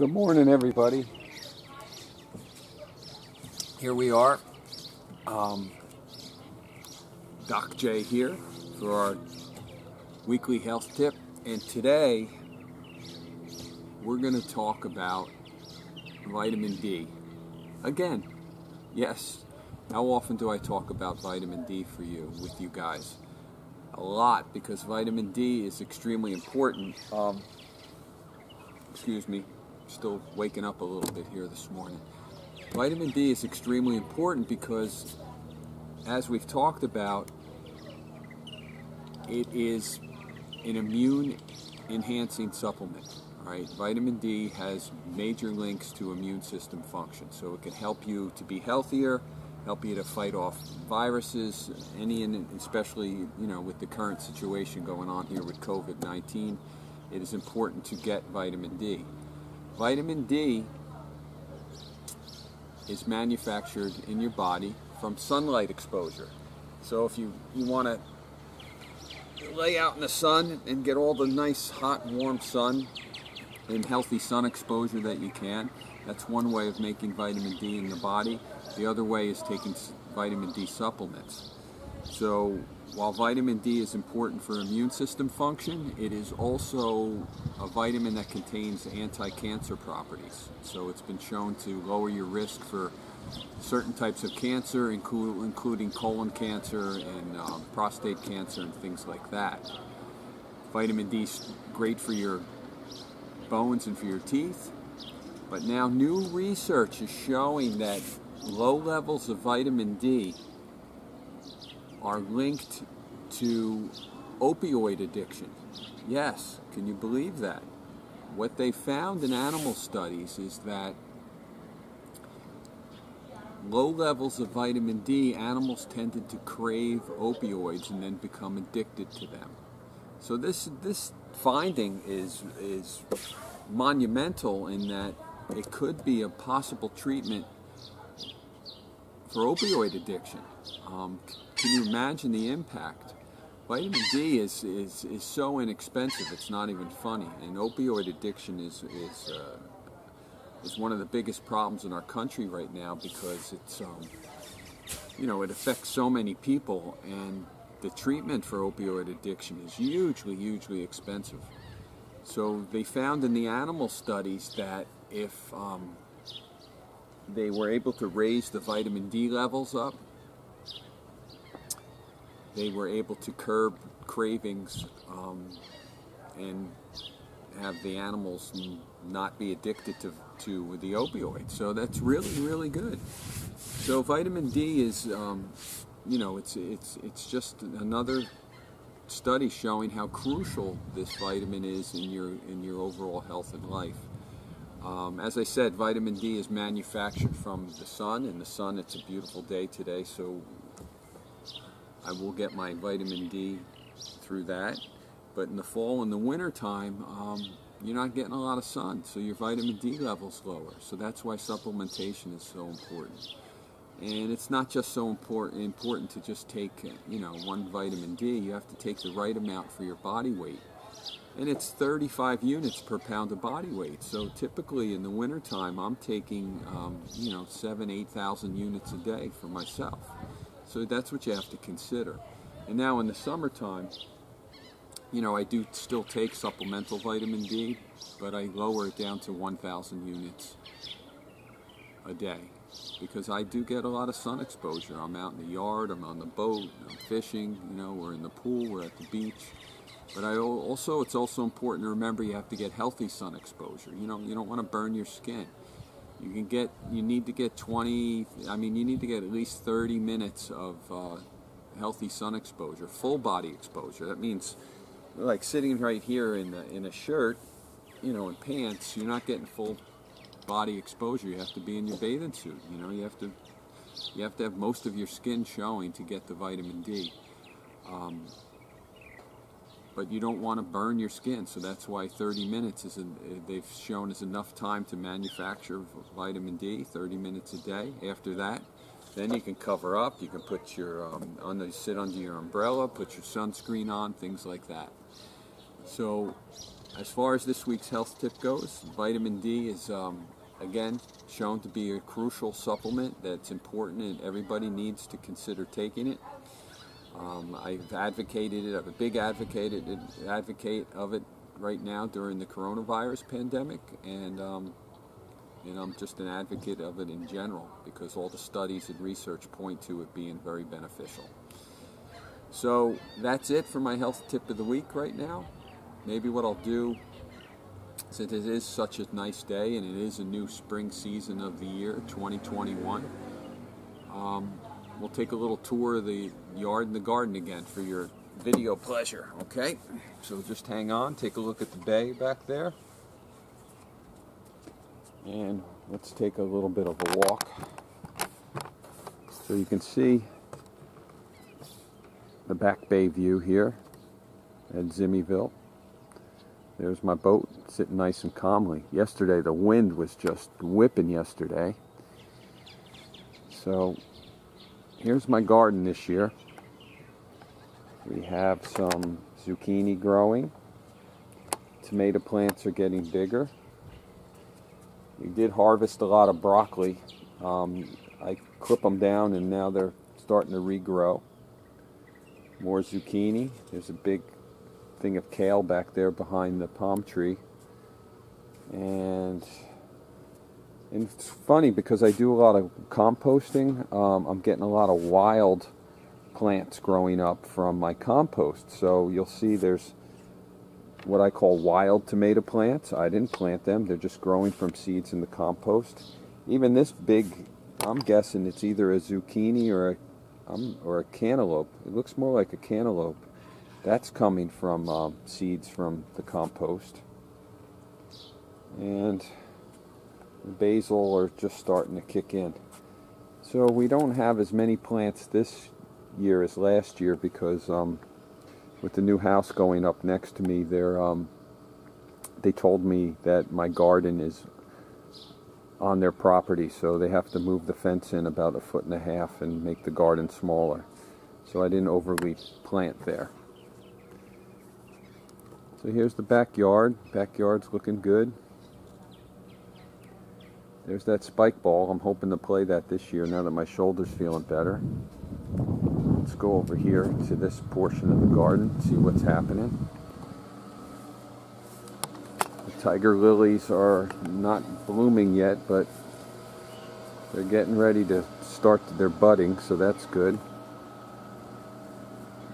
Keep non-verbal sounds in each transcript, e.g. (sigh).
Good morning, everybody. Here we are. Um, Doc J here for our weekly health tip. And today we're going to talk about vitamin D. Again, yes, how often do I talk about vitamin D for you, with you guys? A lot, because vitamin D is extremely important. Um, excuse me, still waking up a little bit here this morning. Vitamin D is extremely important because, as we've talked about, it is an immune enhancing supplement. Right? Vitamin D has major links to immune system function, so it can help you to be healthier, help you to fight off viruses, any, especially you know with the current situation going on here with COVID-19. It is important to get vitamin D. Vitamin D is manufactured in your body from sunlight exposure. So if you, you want to lay out in the sun and get all the nice hot warm sun and healthy sun exposure that you can, that's one way of making vitamin D in the body. The other way is taking vitamin D supplements. So while vitamin D is important for immune system function, it is also a vitamin that contains anti-cancer properties. So it's been shown to lower your risk for certain types of cancer, including colon cancer and um, prostate cancer and things like that. Vitamin D is great for your bones and for your teeth. But now new research is showing that low levels of vitamin D are linked to opioid addiction. Yes, can you believe that? What they found in animal studies is that low levels of vitamin D, animals tended to crave opioids and then become addicted to them. So this this finding is is monumental in that it could be a possible treatment for opioid addiction. Um, can you imagine the impact? Vitamin D is, is, is so inexpensive, it's not even funny. And opioid addiction is, is, uh, is one of the biggest problems in our country right now because it's, um, you know, it affects so many people and the treatment for opioid addiction is hugely, hugely expensive. So they found in the animal studies that if um, they were able to raise the vitamin D levels up, they were able to curb cravings um, and have the animals not be addicted to, to the opioid. So that's really, really good. So vitamin D is, um, you know, it's, it's, it's just another study showing how crucial this vitamin is in your, in your overall health and life. Um, as I said, vitamin D is manufactured from the sun, and the sun, it's a beautiful day today, so I will get my vitamin D through that. But in the fall and the winter time, um, you're not getting a lot of sun, so your vitamin D level's lower. So that's why supplementation is so important. And it's not just so important important to just take, you know, one vitamin D. You have to take the right amount for your body weight and it's 35 units per pound of body weight. So typically in the wintertime, I'm taking, um, you know, seven, 8,000 units a day for myself. So that's what you have to consider. And now in the summertime, you know, I do still take supplemental vitamin D, but I lower it down to 1,000 units a day because I do get a lot of sun exposure. I'm out in the yard, I'm on the boat, I'm fishing, you know, we're in the pool, we're at the beach. But I also, it's also important to remember you have to get healthy sun exposure. You know, you don't want to burn your skin. You can get, you need to get 20, I mean, you need to get at least 30 minutes of uh, healthy sun exposure, full body exposure. That means, like sitting right here in a, in a shirt, you know, in pants, you're not getting full body exposure. You have to be in your bathing suit. You know, you have to, you have to have most of your skin showing to get the vitamin D. Um, but you don't want to burn your skin. So that's why 30 minutes is, a, they've shown is enough time to manufacture vitamin D, 30 minutes a day. After that, then you can cover up, you can put your, um, under, sit under your umbrella, put your sunscreen on, things like that. So as far as this week's health tip goes, vitamin D is um, again shown to be a crucial supplement that's important and everybody needs to consider taking it. Um, I've advocated it. I'm a big advocate advocate of it right now during the coronavirus pandemic, and um, and I'm just an advocate of it in general because all the studies and research point to it being very beneficial. So that's it for my health tip of the week right now. Maybe what I'll do, since it is such a nice day and it is a new spring season of the year, 2021, um, we'll take a little tour of the yard and the garden again for your video pleasure, okay? So just hang on, take a look at the bay back there. And let's take a little bit of a walk. So you can see the back bay view here at Zimmyville. There's my boat sitting nice and calmly. Yesterday the wind was just whipping yesterday. So here's my garden this year. We have some zucchini growing. Tomato plants are getting bigger. We did harvest a lot of broccoli. Um, I clip them down and now they're starting to regrow. More zucchini. There's a big thing of kale back there behind the palm tree. And, and it's funny because I do a lot of composting. Um, I'm getting a lot of wild plants growing up from my compost. So you'll see there's what I call wild tomato plants. I didn't plant them. They're just growing from seeds in the compost. Even this big, I'm guessing it's either a zucchini or a, um, or a cantaloupe. It looks more like a cantaloupe. That's coming from um, seeds from the compost. And the basil are just starting to kick in. So we don't have as many plants this year as last year because um, with the new house going up next to me, they're, um, they told me that my garden is on their property, so they have to move the fence in about a foot and a half and make the garden smaller. So I didn't overly plant there. So here's the backyard. Backyard's looking good. There's that spike ball. I'm hoping to play that this year now that my shoulder's feeling better. Let's go over here to this portion of the garden, see what's happening. The tiger lilies are not blooming yet, but they're getting ready to start their budding, so that's good.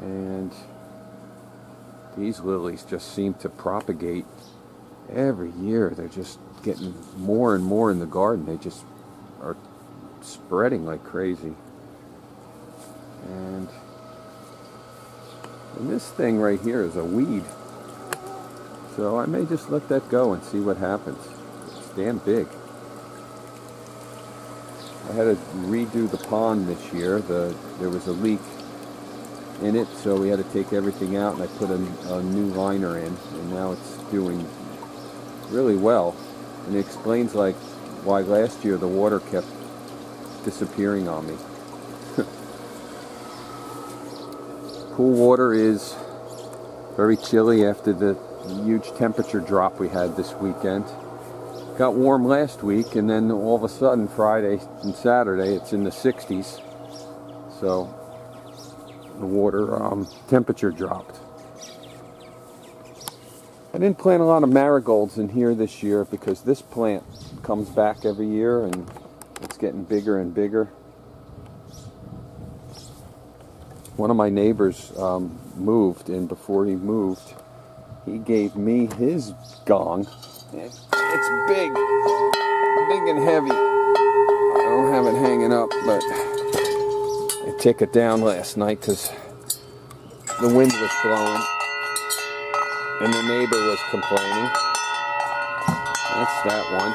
And these lilies just seem to propagate every year. They're just getting more and more in the garden. They just are spreading like crazy. And, and this thing right here is a weed. So I may just let that go and see what happens. It's damn big. I had to redo the pond this year. The There was a leak in it, so we had to take everything out and I put a, a new liner in and now it's doing really well. And it explains like why last year the water kept disappearing on me. (laughs) Pool water is very chilly after the huge temperature drop we had this weekend. Got warm last week and then all of a sudden Friday and Saturday it's in the 60s. So the water um, temperature dropped. I didn't plant a lot of marigolds in here this year because this plant comes back every year and it's getting bigger and bigger. one of my neighbors um, moved, and before he moved, he gave me his gong. It's big, big and heavy. I don't have it hanging up, but I took it down last night because the wind was blowing, and the neighbor was complaining. That's that one.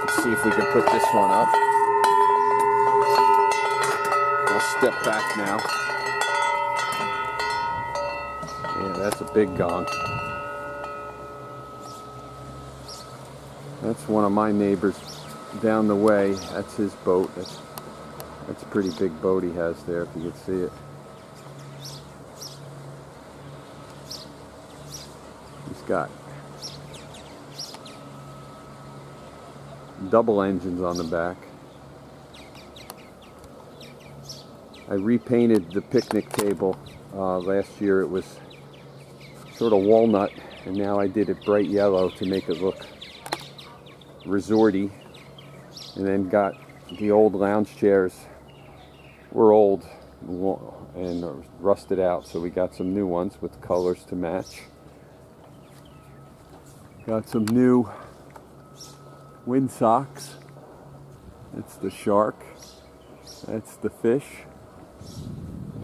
Let's see if we can put this one up. I'll step back now. Yeah, that's a big gong. That's one of my neighbors down the way. That's his boat. That's, that's a pretty big boat he has there, if you could see it. got double engines on the back. I repainted the picnic table. Uh, last year it was sort of walnut and now I did it bright yellow to make it look resorty and then got the old lounge chairs were old and rusted out so we got some new ones with colors to match got some new wind socks that's the shark that's the fish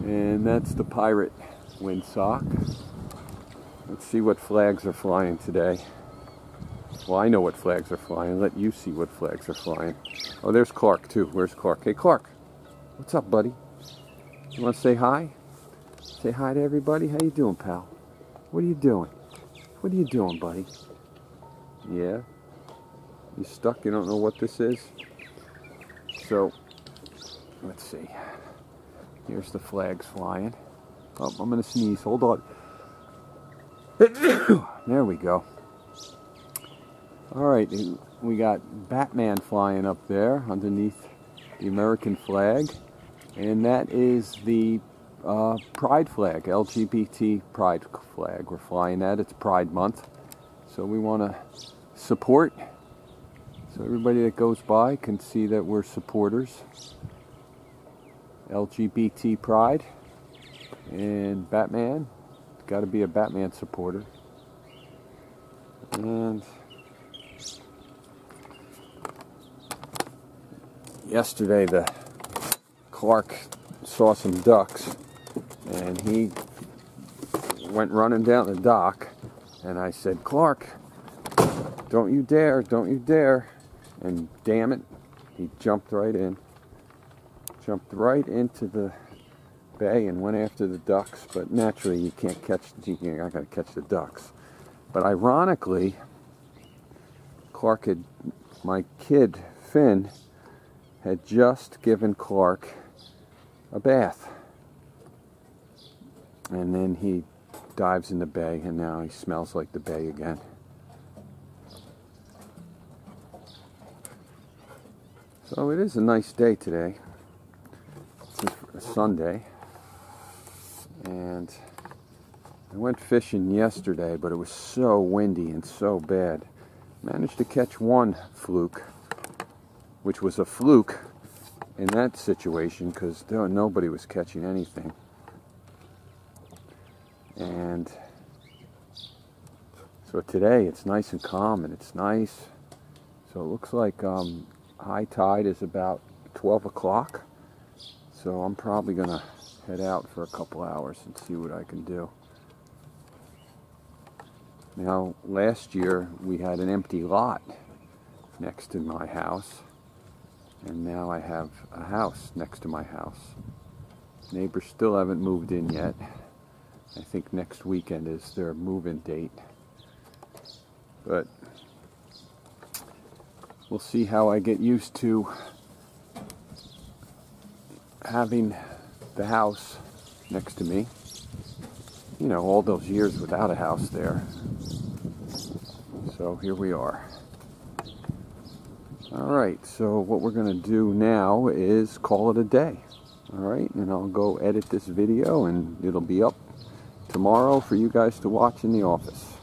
and that's the pirate windsock let's see what flags are flying today well, I know what flags are flying. Let you see what flags are flying. Oh, there's Clark, too. Where's Clark? Hey, Clark. What's up, buddy? You want to say hi? Say hi to everybody? How you doing, pal? What are you doing? What are you doing, buddy? Yeah? You stuck? You don't know what this is? So, let's see. Here's the flags flying. Oh, I'm going to sneeze. Hold on. (coughs) there we go. All right, we got Batman flying up there underneath the American flag, and that is the uh, Pride flag, LGBT Pride flag. We're flying that. It's Pride Month, so we want to support. So everybody that goes by can see that we're supporters. LGBT Pride and Batman. Got to be a Batman supporter. And yesterday the Clark saw some ducks and he went running down the dock and I said, Clark, don't you dare, don't you dare. And damn it, he jumped right in. Jumped right into the bay and went after the ducks, but naturally you can't catch, not going to catch the ducks. But ironically, Clark had, my kid, Finn, had just given Clark a bath. And then he dives in the bay, and now he smells like the bay again. So it is a nice day today. It's a Sunday. And I went fishing yesterday, but it was so windy and so bad. Managed to catch one fluke which was a fluke in that situation because nobody was catching anything. And so today it's nice and calm and it's nice. So it looks like um, high tide is about 12 o'clock. So I'm probably going to head out for a couple hours and see what I can do. Now, last year we had an empty lot next to my house and now I have a house next to my house. Neighbors still haven't moved in yet. I think next weekend is their move-in date. But we'll see how I get used to having the house next to me. You know, all those years without a house there. So here we are. Alright, so what we're going to do now is call it a day. Alright, and I'll go edit this video and it'll be up tomorrow for you guys to watch in the office.